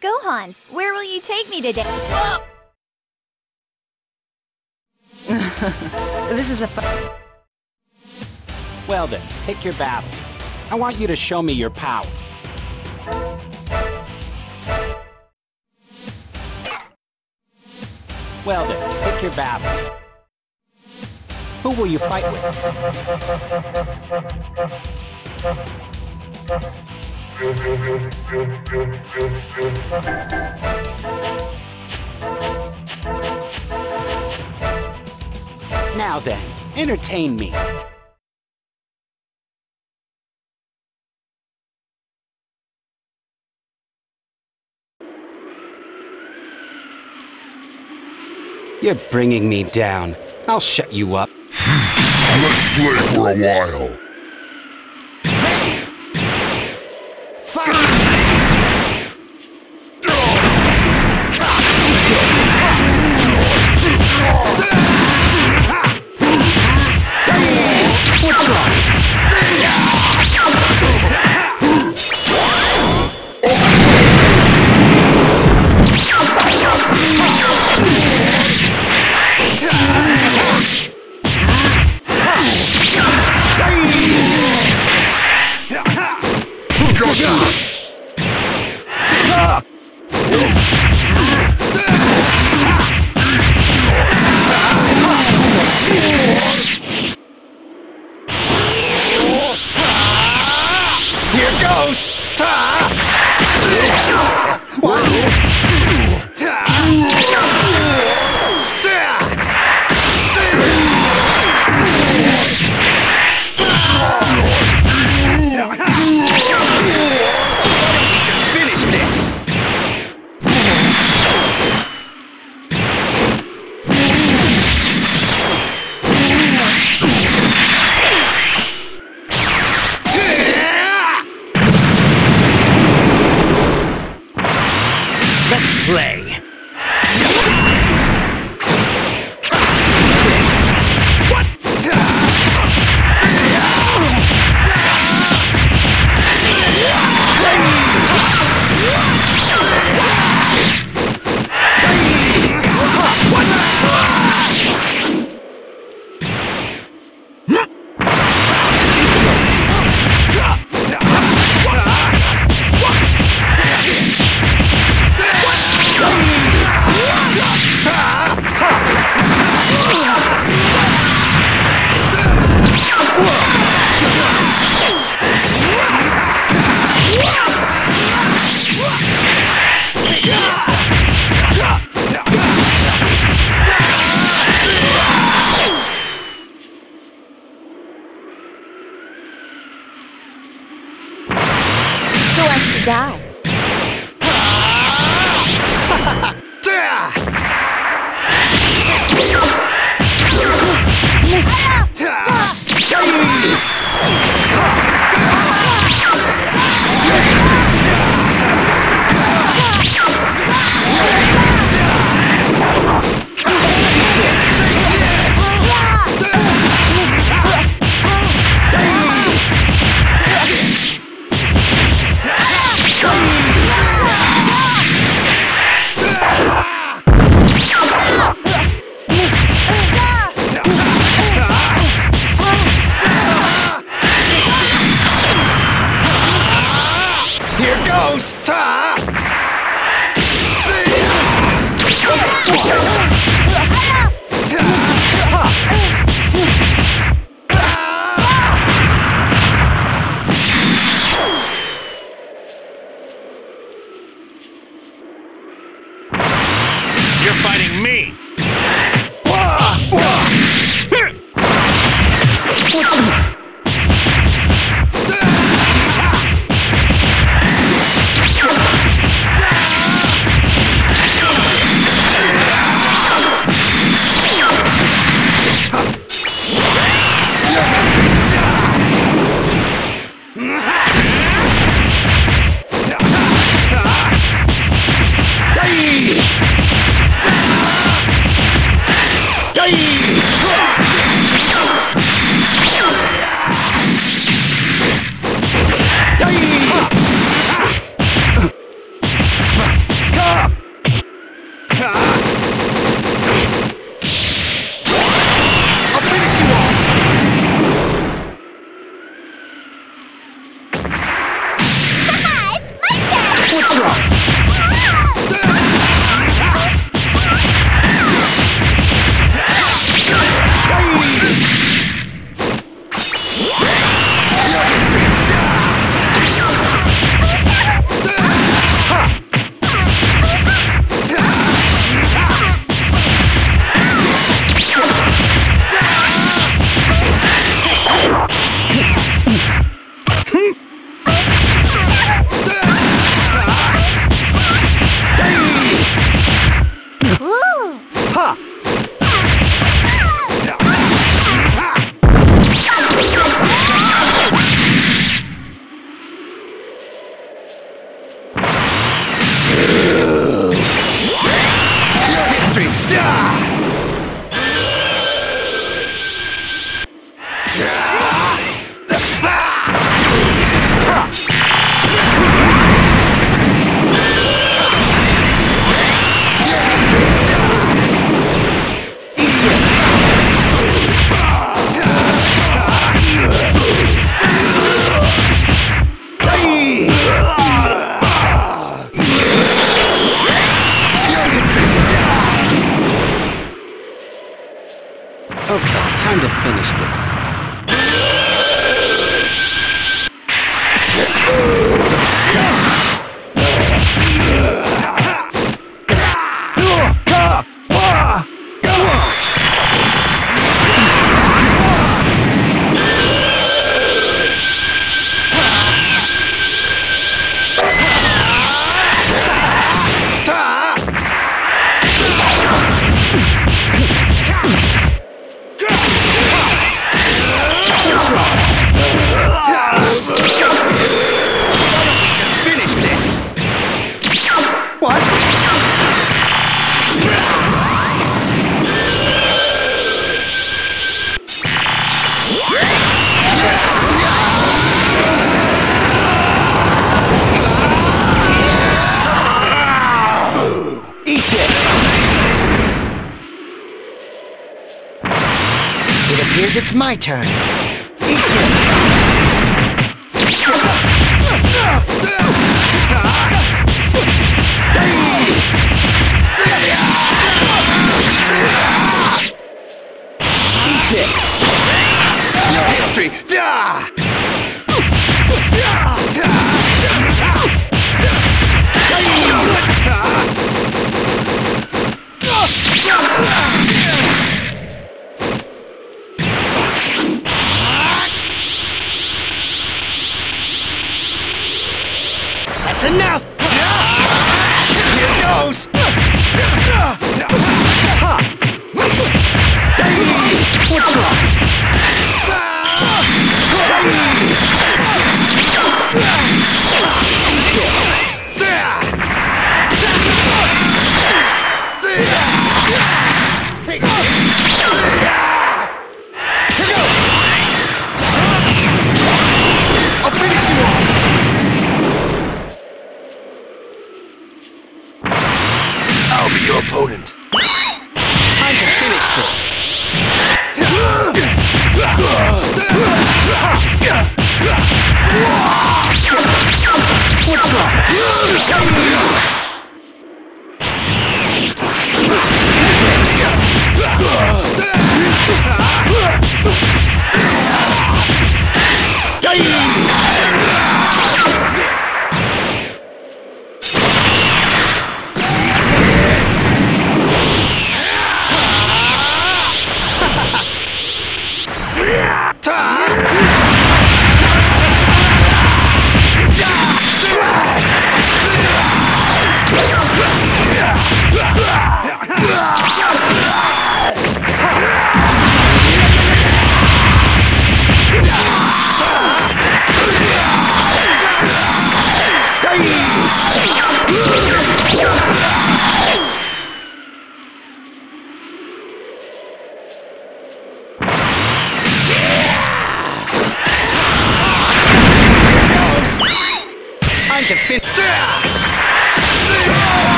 Gohan, where will you take me today? this is a fu- Well then, pick your battle. I want you to show me your power. Well then, pick your battle. Who will you fight with? Now then, entertain me. You're bringing me down. I'll shut you up. Let's play for a while. My turn.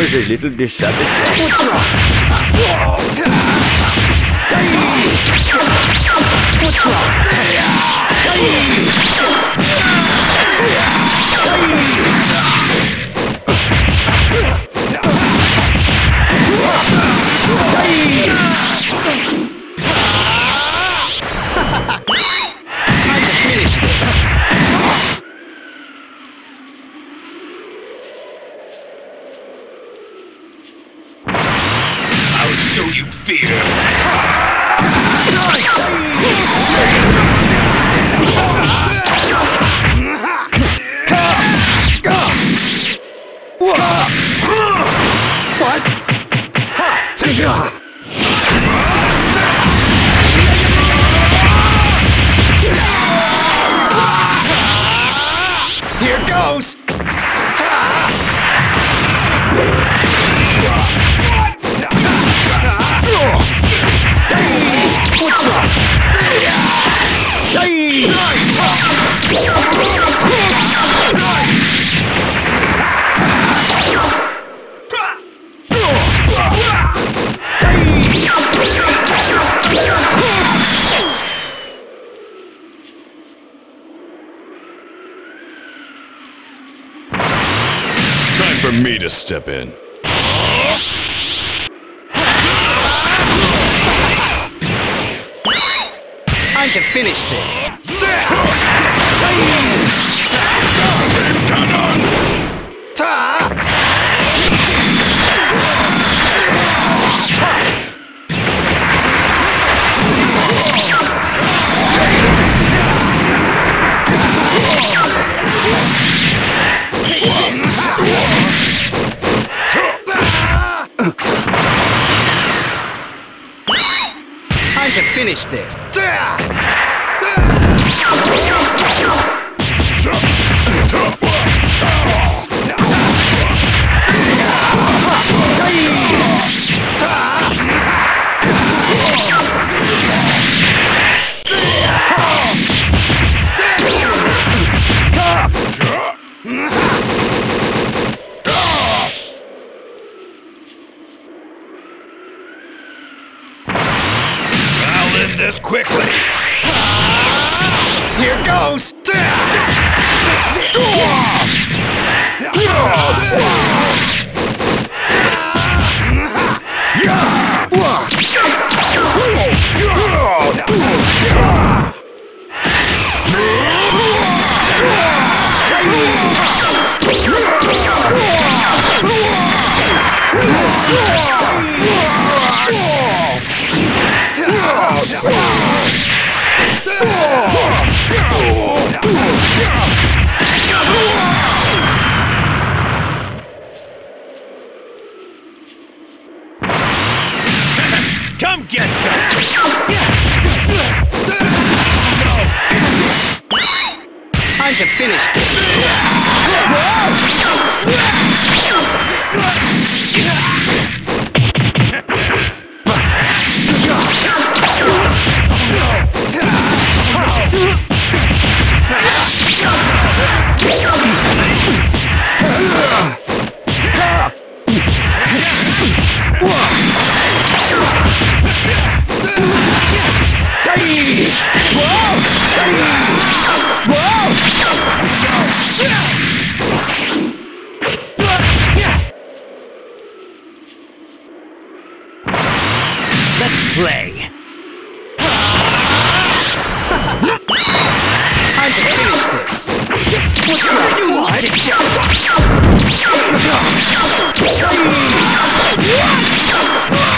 was a little dissatisfied. What's wrong? Step in. Time to finish this. Finish this. Quickly! Here goes. Come get some! Time to finish this. Play! Time to finish this. You like it! Here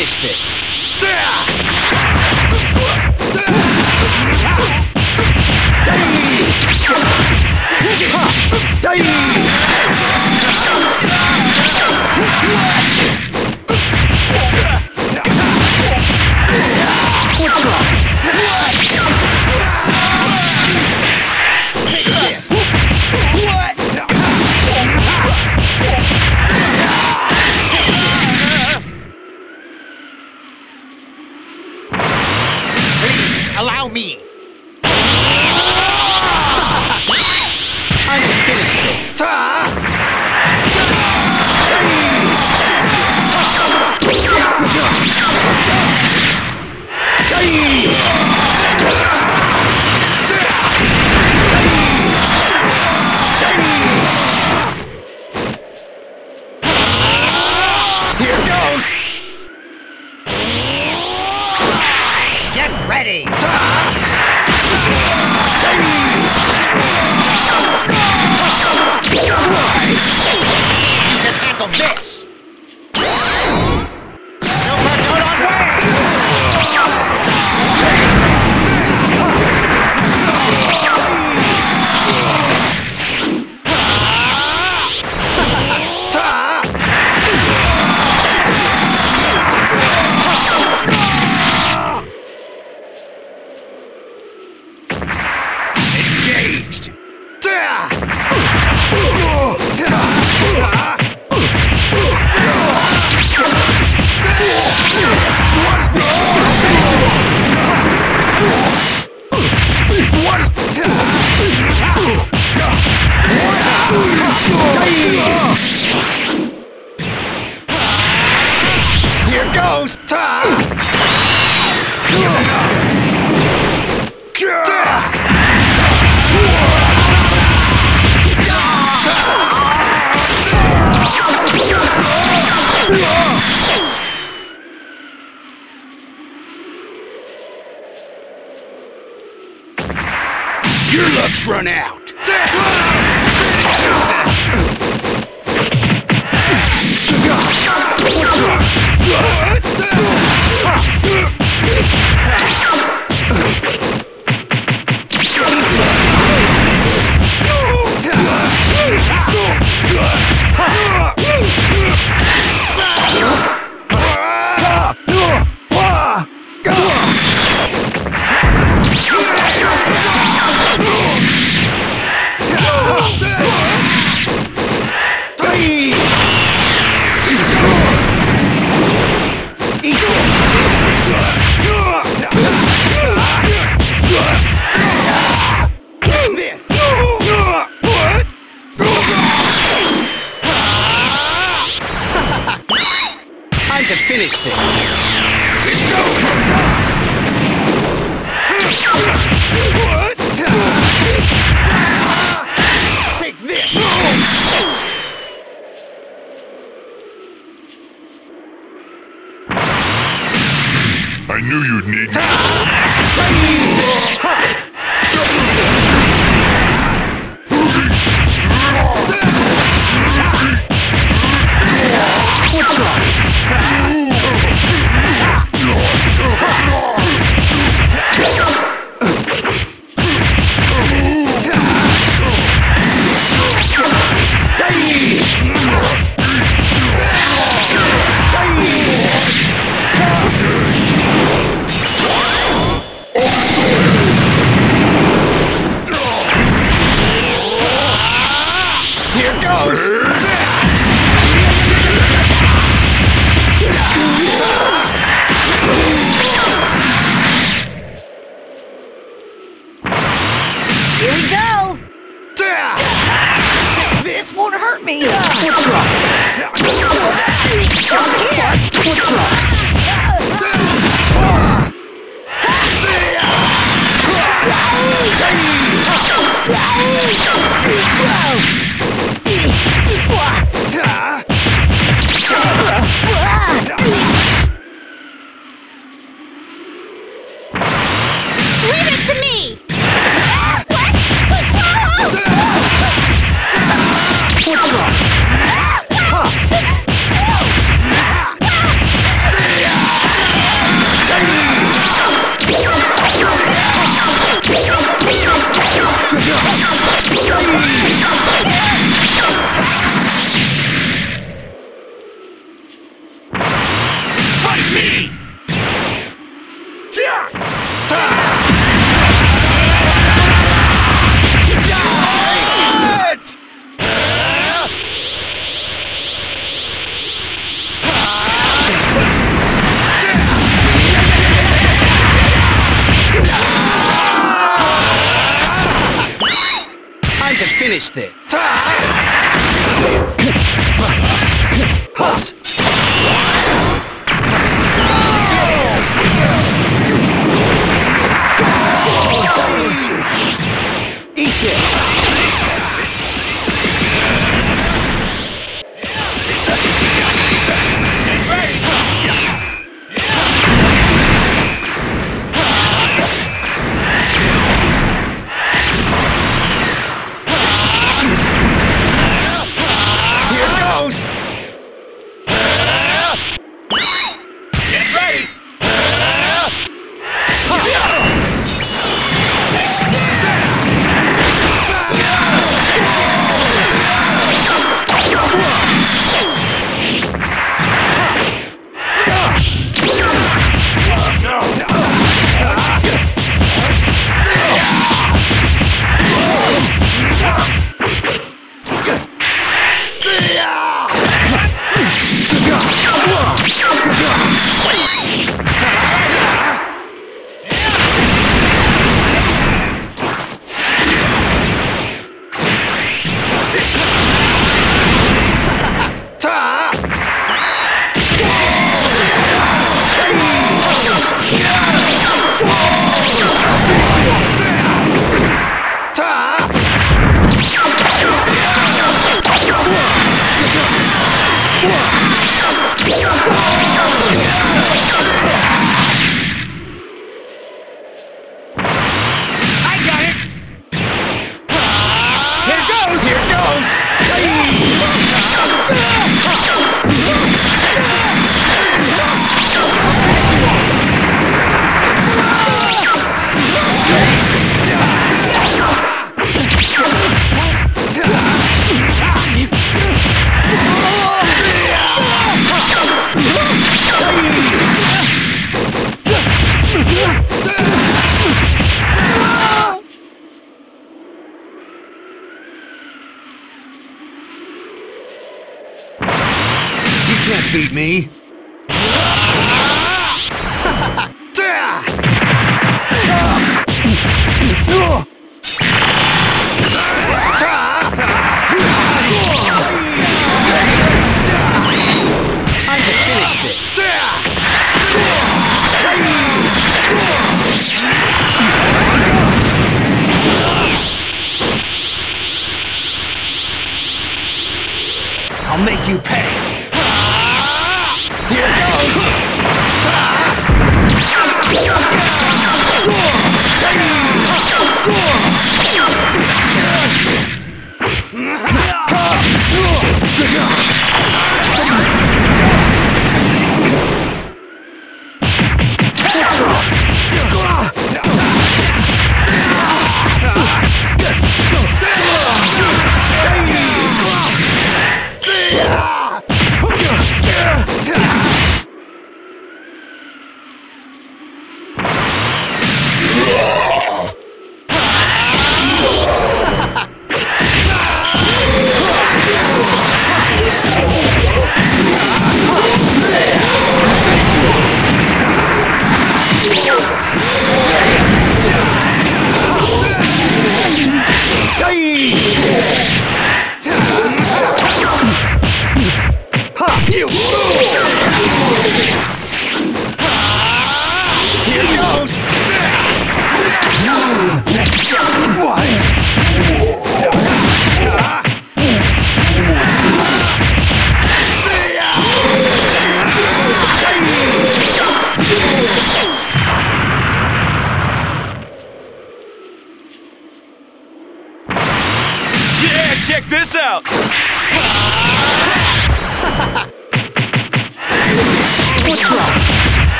finish this. What's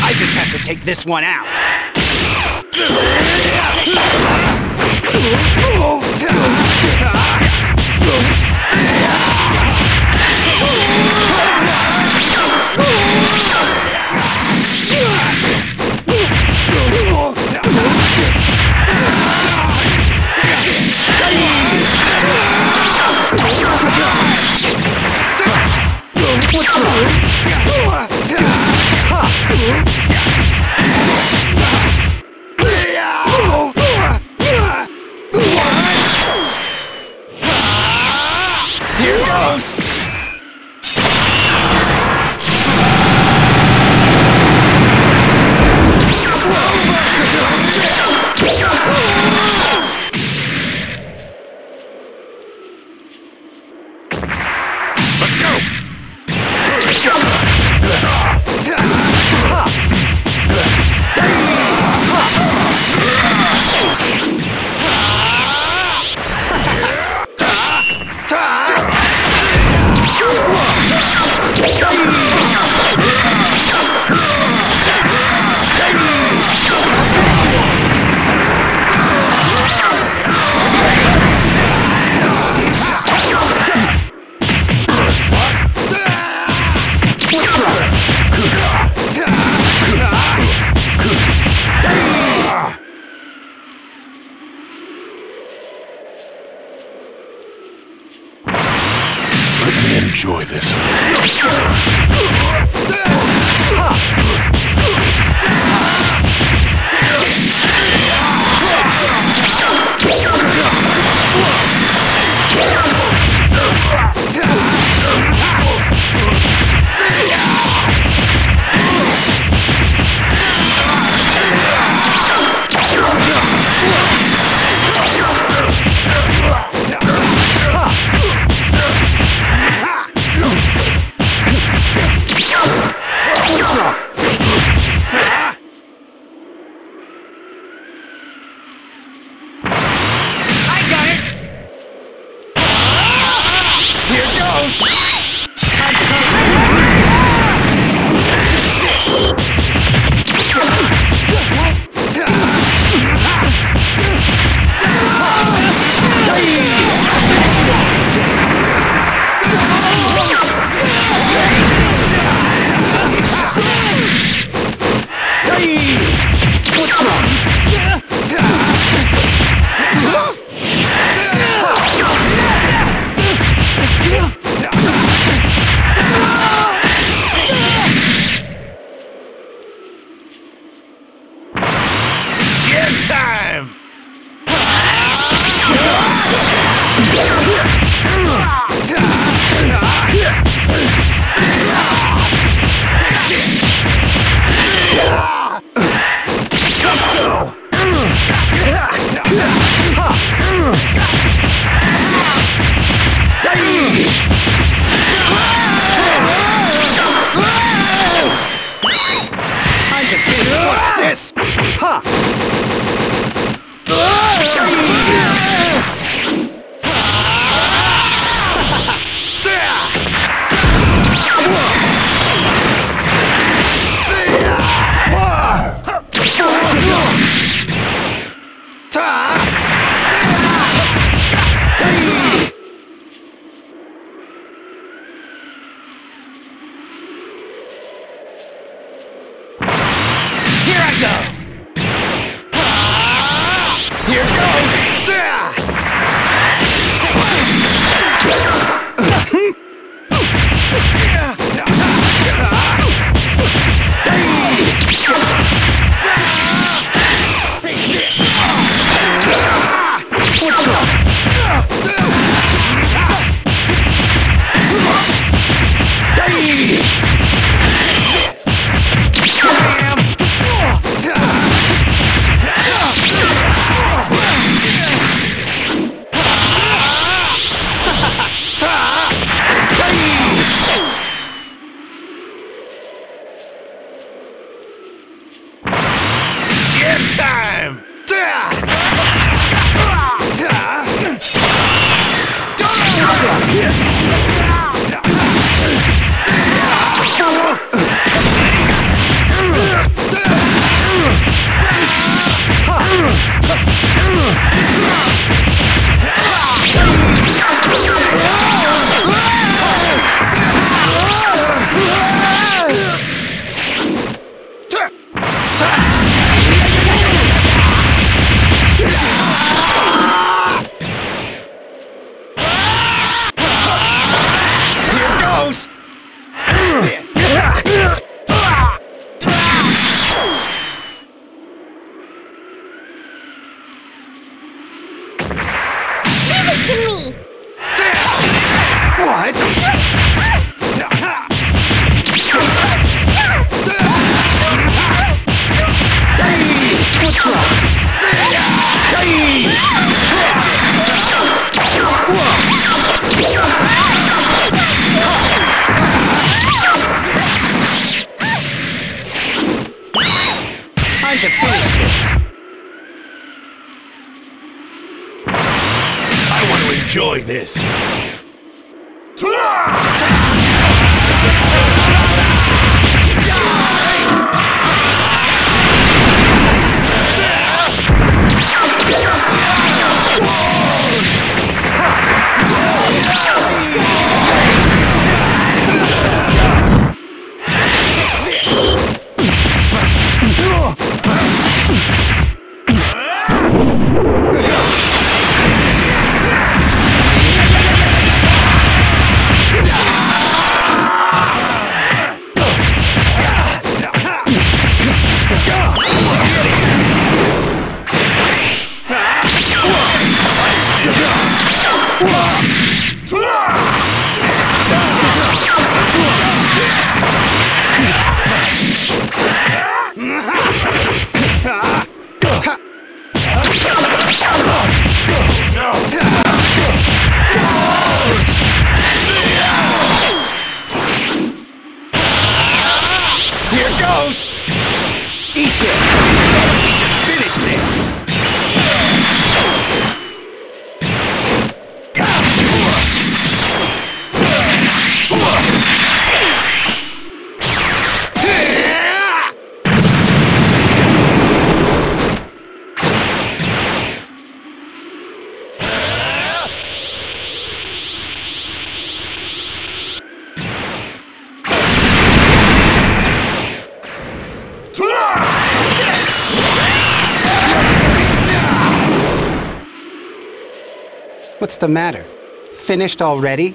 I just have to take this one out. Oh, the matter? Finished already?